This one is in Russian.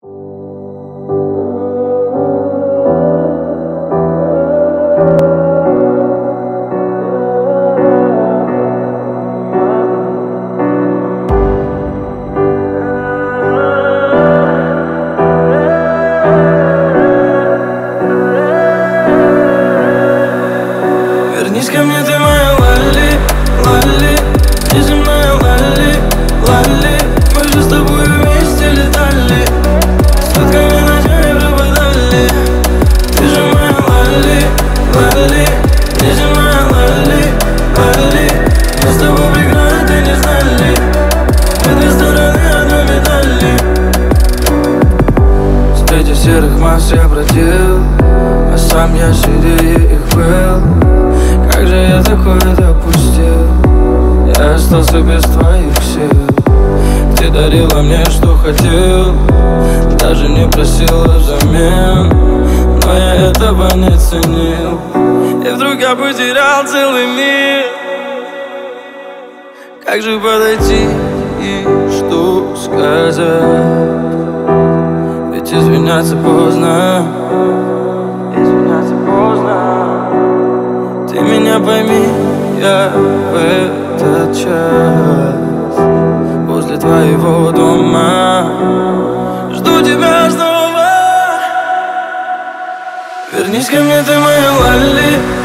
Вернись ко мне, ты Среди серых масс я бродил А сам я среди их был. Как же я такое допустил? Я остался без твоих сил. Ты дарила мне, что хотел Даже не просила взамен. Но я этого не ценил. И вдруг я потерял целый мир. Как же подойти и что сказать ведь извиняться поздно. Извиняться поздно. Ты меня пойми, я в этот час Возле твоего дома. Жду тебя снова. Вернись ко мне, ты моя Лали, Лали